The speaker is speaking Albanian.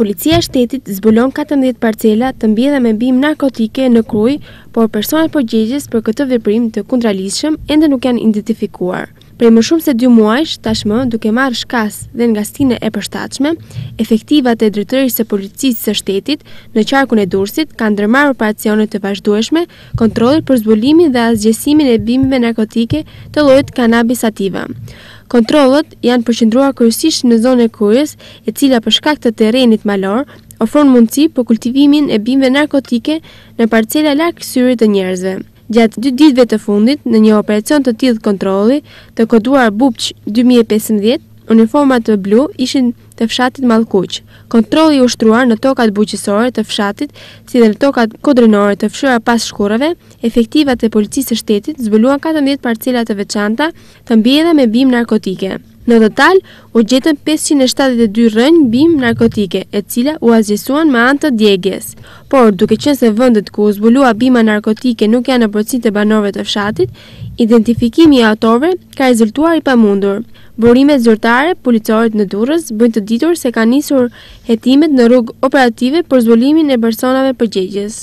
Policia e Shtetit zbulon 14 parcela të mbjella me bimë narkotike në Krujë, por personat përgjegjës për këtë veprim të kundraligjshëm ende nuk janë identifikuar. Prej më shumë se 2 muajsh tashmë, duke marrë shkas dhe nga stina e përshtatshme, efektivat e Drejtorisë së Policisë së Shtetit në qarkun e Durrësit kanë ndërmarrë operacione të vazhdueshme kontrolli për zbulimin dhe asgjësimin e bimëve narkotike të llojit cannabis sativa. Kontrollet janë përqendruar kryesisht në zonën e Krujës, e cila për shkak të terrenit malor ofron mundësi për kultivimin e bimëve narkotike në parcela larg syrit të njerëzve. Gjatë dy ditëve të fundit, në një operacion të tillë kontrolli, të koduar Bubq 2015, uniformat blu ishin të fshatit Mallkuq. Kontrolli i ushtruar në tokat bujqësore të fshatit, si dhe në tokat kodrinore të fshehura pas shkurreve, efektivat e policisë së shtetit zbuluan 14 parcela të veçanta të mbjella me bimë narkotike. Në total, u gjetën pesëqind e shtatëdhjetë e dy rrënjë bimë narkotike, e cila u asgjësuan me anë të djegies. Por, duke qenë se vendet ku u zbulua bima narkotike nuk janë në pronësi të banorëve të fshatit, identifikimi i autorëve ka rezultuar i pamundur. Burimet zyrtare policore në Durrës bëjnë të ditur se kanë nisur hetimet në rrugë operative për zbulimin e personave përgjegjës.